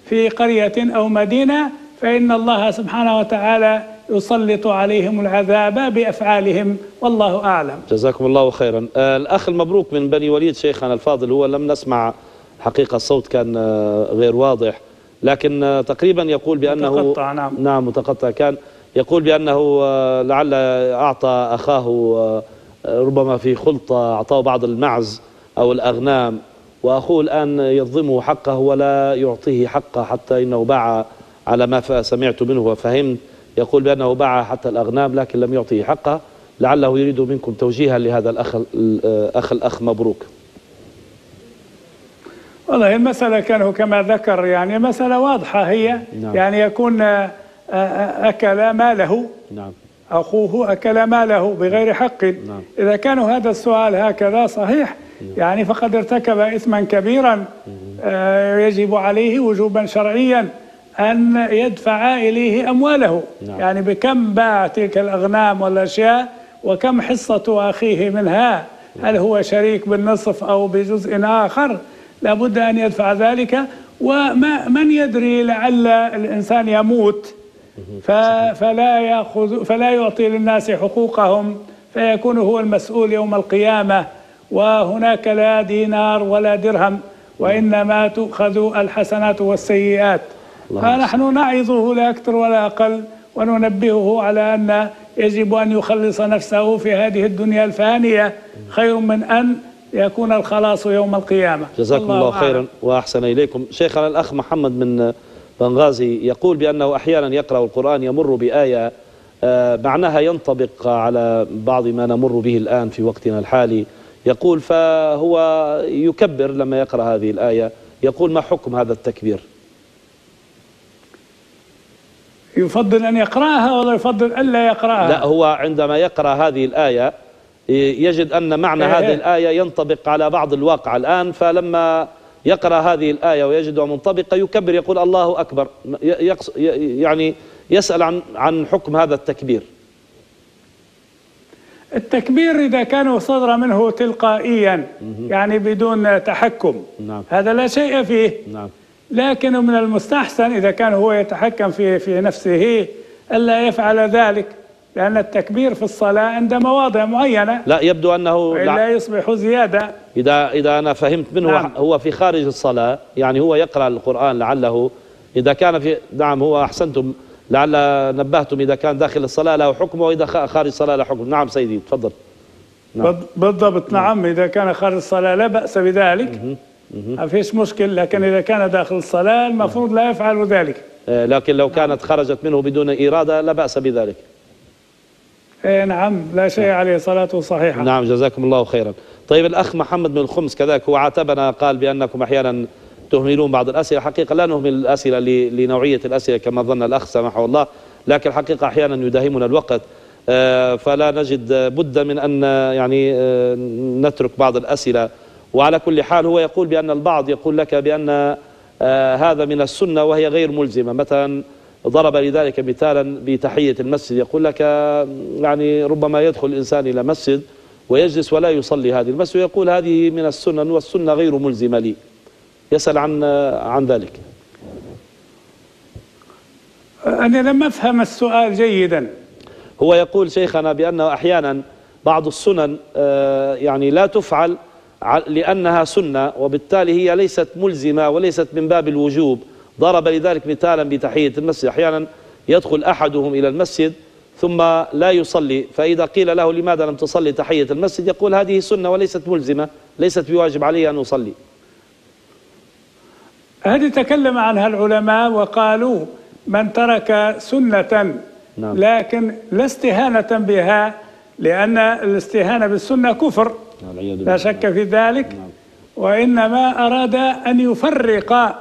في قرية أو مدينة فإن الله سبحانه وتعالى يسلط عليهم العذاب بأفعالهم. والله أعلم. جزاكم الله خيرا. آه الأخ المبروك من بني وليد شيخنا الفاضل هو لم نسمع حقيقة الصوت كان آه غير واضح. لكن آه تقريبا يقول بأنه متقطع، نعم. نعم متقطع. كان يقول بأنه لعل أعطى أخاه ربما في خلطة أعطاه بعض المعز أو الأغنام. وأخوه الآن يظلمه حقه ولا يعطيه حقه حتى إنه باع على ما سمعت منه وفهمت. يقول بأنه باع حتى الأغنام لكن لم يعطيه حقه. لعله يريد منكم توجيها لهذا الأخ الأخ الأخ مبروك. والله المسألة كانه كما ذكر يعني مسألة واضحة هي. نعم. يعني يكون آه، آه، أكل ماله. نعم. أخوه أكل ماله بغير حق. نعم. إذا كان هذا السؤال هكذا صحيح يعني فقد ارتكب إثما كبيرا آه، يجب عليه وجوبا شرعيا أن يدفع إليه أمواله. نعم. يعني بكم باع تلك الأغنام والأشياء وكم حصة أخيه منها؟ هل هو شريك بالنصف أو بجزء آخر؟ لابد أن يدفع ذلك. وما من يدري لعل الإنسان يموت؟ فلا ياخذ فلا يعطي للناس حقوقهم فيكون هو المسؤول يوم القيامة. وهناك لا دينار ولا درهم وإنما تؤخذ الحسنات والسيئات. فنحن نعظه لا أكثر ولا أقل وننبهه على أن يجب أن يخلص نفسه في هذه الدنيا الفانية خير من أن يكون الخلاص يوم القيامة. جزاكم الله, والله خيرا أعلم. وأحسن إليكم. شيخنا الأخ محمد من بنغازي يقول بأنه أحيانا يقرأ القرآن يمر بآية آه، معناها ينطبق على بعض ما نمر به الآن في وقتنا الحالي. يقول فهو يكبر لما يقرأ هذه الآية يقول ما حكم هذا التكبير؟ يفضل أن يقرأها ولا يفضل الا يقرأها؟ لا هو عندما يقرأ هذه الآية يجد أن معنى إيه. هذه. الآية ينطبق على بعض الواقع الآن فلما يقرأ هذه الآية ويجدها منطبقة يكبر يقول الله أكبر يعني يسأل عن عن حكم هذا التكبير. التكبير إذا كان صدر منه تلقائيا يعني بدون تحكم. نعم. هذا لا شيء فيه. نعم. لكن من المستحسن إذا كان هو يتحكم في في نفسه ألا يفعل ذلك لأن التكبير في الصلاة عند مواضع معينة. لا يبدو أنه لع- يصبح زيادة. إذا إذا أنا فهمت منه نعم. هو في خارج الصلاة يعني هو يقرأ القرآن لعله إذا كان في نعم هو أحسنتم. لعل نبهتم إذا كان داخل الصلاة له حكم وإذا خارج الصلاة له حكم. نعم سيدي تفضل. نعم. بال- بالضبط نعم. إذا كان خارج الصلاة لا بأس بذلك. ما فيش مشكل. لكن إذا كان داخل الصلاة المفروض لا يفعل ذلك. آه، لكن لو كانت خرجت منه بدون إرادة لا بأس بذلك. إيه نعم. لا شيء عليه صلاته صحيحة. نعم جزاكم الله خيرا. طيب الأخ محمد من الخمس كذلك هو عاتبنا قال بأنكم أحيانا تهملون بعض الأسئلة. حقيقة لا نهمل الأسئلة لنوعية الأسئلة كما ظن الأخ سامحه الله. لكن الحقيقة أحيانا يداهمنا الوقت. آه، فلا نجد بد من أن يعني آه، نترك بعض الأسئلة. وعلى كل حال هو يقول بأن البعض يقول لك بأن آه، هذا من السنة وهي غير ملزمة. مثلا ضرب لذلك مثالا بتحية المسجد. يقول لك آه، يعني ربما يدخل الإنسان إلى مسجد ويجلس ولا يصلي هذه المسجد ويقول هذه من السنن والسنة غير ملزمة لي. يسأل عن عن ذلك. أنا لم أفهم السؤال جيدا. هو يقول شيخنا بأنه أحيانا بعض السنن آه، يعني لا تفعل لأنها سنة وبالتالي هي ليست ملزمة وليست من باب الوجوب. ضرب لذلك مثالا بتحية المسجد. أحيانا يدخل أحدهم إلى المسجد ثم لا يصلي فإذا قيل له لماذا لم تصلي تحية المسجد؟ يقول هذه سنة وليست ملزمة ليست بواجب علي أن أصلي. هذه تكلم عنها العلماء وقالوا من ترك سنة نعم. لكن لا استهانة بها لأن الاستهانة بالسنة كفر. لا. شك في ذلك. وإنما أراد أن يفرق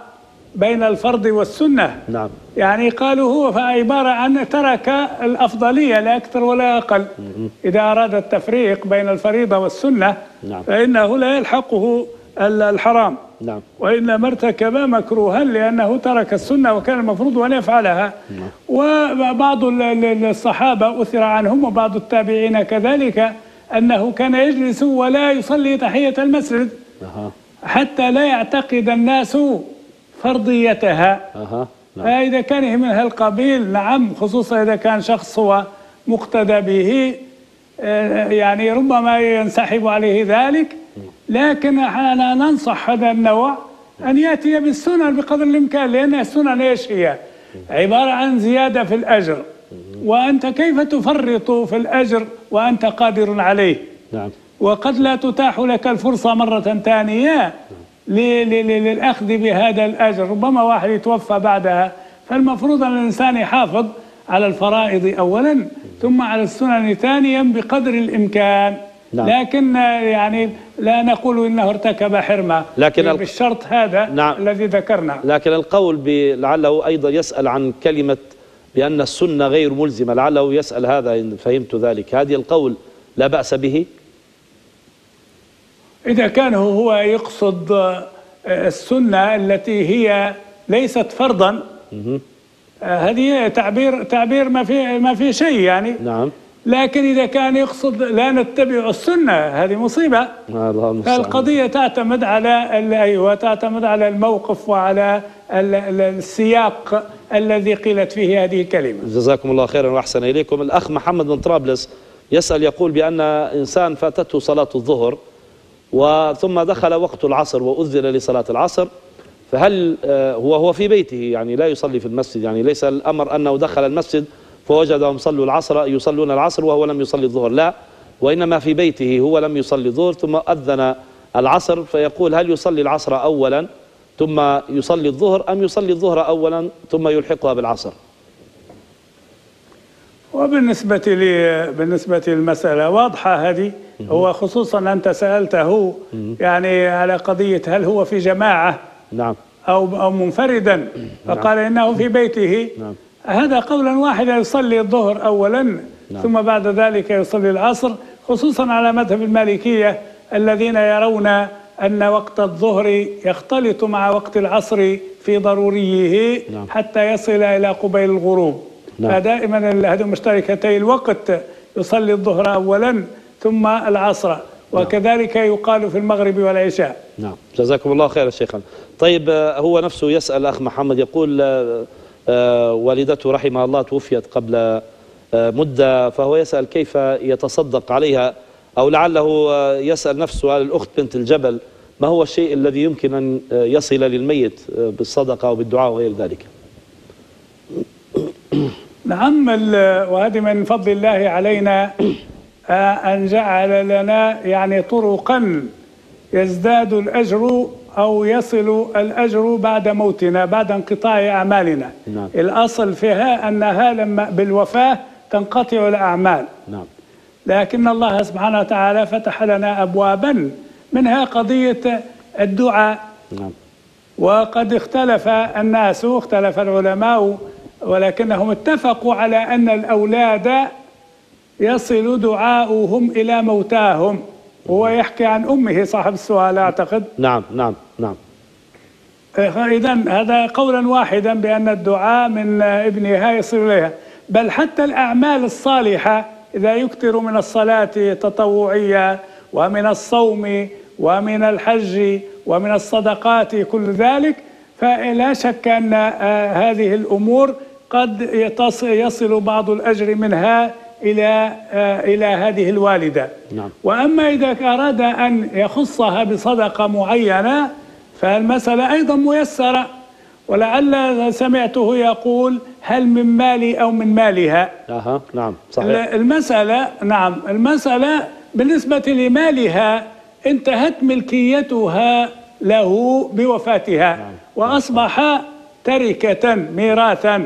بين الفرض والسنة. نعم. يعني قالوا هو عبارة عن ترك الأفضلية لا أكثر ولا أقل. إذا أراد التفريق بين الفريضة والسنة نعم. فإنه لا يلحقه ال- الحرام. نعم. وإنما ارتكب مكروها لأنه ترك السنة وكان المفروض أن يفعلها. وبعض ال- ال- الصحابة أثر عنهم وبعض التابعين كذلك أنه كان يجلس ولا يصلي تحية المسجد أها. حتى لا يعتقد الناس فرضيتها. أها. نعم. فإذا كان من هالقبيل نعم خصوصا إذا كان شخص هو مقتدى به. آه، يعني ربما ينسحب عليه ذلك. لكن أنا ننصح هذا النوع أن يأتي بالسنن بقدر الإمكان لأن السنن إيش هي؟ عبارة عن زيادة في الأجر. وأنت كيف تفرط في الأجر وأنت قادر عليه؟ نعم. وقد لا تتاح لك الفرصة مرة ثانية ل- ل- ل- للأخذ بهذا الأجر. ربما واحد يتوفى بعدها. فالمفروض أن الإنسان يحافظ على الفرائض أولا ثم على السنن ثانيا بقدر الإمكان. نعم. لكن آه، يعني لا نقول إنه ارتكب حرمة. لكن ال- بالشرط هذا نعم. الذي ذكرنا. لكن القول لعله أيضا يسأل عن كلمة بأن السنة غير ملزمة. لعله يسأل هذا إن فهمت ذلك. هذه القول لا بأس به؟ إذا كان هو يقصد آه، السنة التي هي ليست فرضا آه، هذه تعبير تعبير ما في ما في شيء يعني. نعم. لكن إذا كان يقصد لا نتبع السنة هذه مصيبة. الله فالقضية تعتمد على أيوة تعتمد على الموقف وعلى ال- ال- السياق الذي قيلت فيه هذه الكلمة. جزاكم الله خيرا وأحسن إليكم. الأخ محمد من طرابلس يسأل يقول بأن إنسان فاتته صلاة الظهر وثم دخل وقت العصر وأذن لصلاة العصر فهل آه، هو هو في بيته يعني لا يصلي في المسجد يعني ليس الأمر أنه دخل المسجد فوجدهم صلوا العصر يصلون العصر وهو لم يصلي الظهر. لا وإنما في بيته هو لم يصلي الظهر ثم أذن العصر فيقول هل يصلي العصر أولا ثم يصلي الظهر أم يصلي الظهر أولا ثم يلحقها بالعصر؟ وبالنسبة لي بالنسبة للمسألة واضحة هذه. هو خصوصا أنت سألته يعني على قضية هل هو في جماعة نعم. أو أو منفردا. فقال إنه في بيته. نعم. هذا قولا واحدا يصلي الظهر أولا ثم بعد ذلك يصلي العصر خصوصا على مذهب المالكية الذين يرون أن وقت الظهر يختلط مع وقت العصر في ضروريه نعم. حتى يصل إلى قبيل الغروب. نعم. فدائما هذه مشتركتي الوقت يصلي الظهر أولا ثم العصر وكذلك يقال في المغرب والعشاء. نعم. جزاكم الله خيرا شيخنا طيب آه، هو نفسه يسأل أخ محمد يقول آه، والدته رحمها الله توفيت قبل آه، مدة فهو يسأل كيف يتصدق عليها أو لعله آه، يسأل نفسه الأخت بنت الجبل ما هو الشيء الذي يمكن أن آه، يصل للميت آه، بالصدقة وبالدعاء وغير ذلك؟ نعم وهذه من فضل الله علينا آه، أن جعل لنا يعني طرقا يزداد الأجر أو يصل الأجر بعد موتنا بعد انقطاع أعمالنا. نعم. الأصل فيها أنها لما بالوفاة تنقطع الأعمال. نعم. لكن الله سبحانه وتعالى فتح لنا أبوابا منها قضية الدعاء. نعم. وقد اختلف الناس اختلف العلماء ولكنهم اتفقوا على أن الأولاد يصل دعاؤهم إلى موتاهم. هو يحكي عن أمه صاحب السؤال أعتقد. نعم نعم نعم. إذا هذا قولا واحدا بأن الدعاء من ابنها يصل إليها. بل حتى الأعمال الصالحة إذا يكثر من الصلاة تطوعية ومن الصوم ومن الحج ومن الصدقات كل ذلك فلا شك أن آه، هذه الأمور قد يصل بعض الأجر منها إلى آه، إلى هذه الوالدة. نعم. وأما إذا أراد أن يخصها بصدقة معينة فالمسألة أيضا ميسرة. ولعل سمعته يقول هل من مالي أو من مالها؟ أها نعم صحيح. المسألة نعم المسألة بالنسبة لمالها انتهت ملكيتها له بوفاتها. وأصبح تركة ميراثا.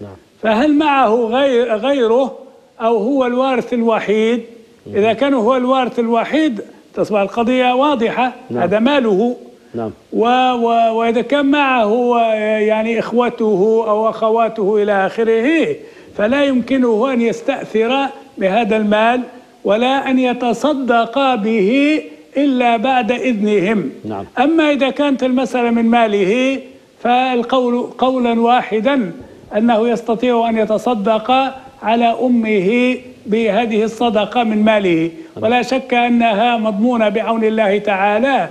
نعم. فهل معه غير غيره؟ أو هو الوارث الوحيد. إذا كان هو الوارث الوحيد تصبح القضية واضحة. نعم. هذا ماله. نعم. و و وإذا كان معه يعني إخوته أو أخواته إلى آخره فلا يمكنه أن يستأثر بهذا المال ولا أن يتصدق به إلا بعد إذنهم. نعم. أما إذا كانت المسألة من ماله فالقول قولا واحدا أنه يستطيع أن يتصدق على أمه بهذه الصدقة من ماله. ولا شك أنها مضمونة بعون الله تعالى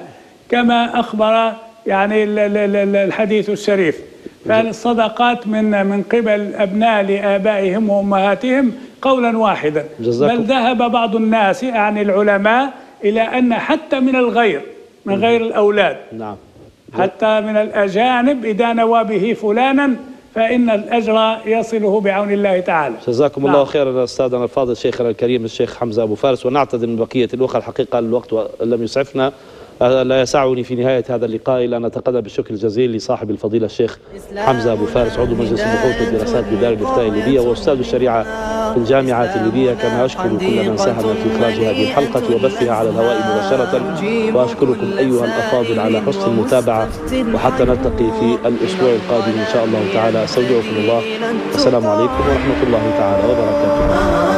كما أخبر يعني ال- ال- ال- الحديث الشريف. فالصدقات من من قبل أبناء لآبائهم وأمهاتهم قولا واحدا. بل ذهب بعض الناس يعني العلماء إلى أن حتى من الغير من غير الأولاد نعم. حتى من الأجانب إذا نوى به فلانا فإن الأجر يصله بعون الله تعالى جزاكم نعم. الله خيرا أستاذنا الفاضل شيخنا الكريم الشيخ حمزة أبو فارس ونعتذر من بقية الاخوه الحقيقة الوقت لم يسعفنا آه، لا يسعني في نهاية هذا اللقاء إلا أن أتقدم بالشكر الجزيل لصاحب الفضيلة الشيخ حمزة أبو فارس عضو مجلس البحوث والدراسات بدار الإفتاء الليبية وأستاذ الشريعة في الجامعة الليبيه كما أشكر كل من ساهم في إخراج هذه الحلقة وبثها على الهواء مباشرة وأشكركم أيها الأفاضل على حسن المتابعة وحتى نلتقي في الأسبوع القادم إن شاء الله تعالى. أستودعكم الله. السلام عليكم ورحمة الله تعالى وبركاته.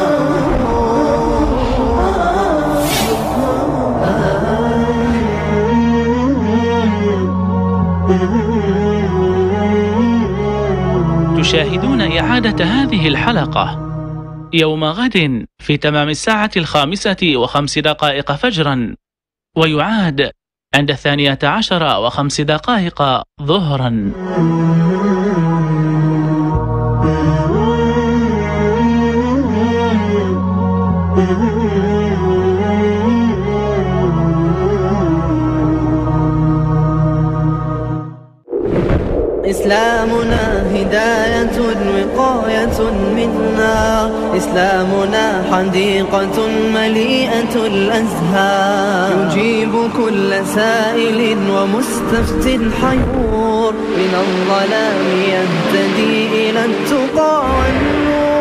تشاهدون إعادة هذه الحلقة. يوم غد في تمام الساعة الخامسة وخمس دقائق فجرا ويعاد عند الثانية عشر وخمس دقائق ظهرا. إسلامنا هداية وقاية منا. إسلامنا حديقة مليئة الأزهار. يجيب كل سائل ومستفت حيور. من الظلام يهتدي إلى التقى والنور.